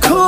cool.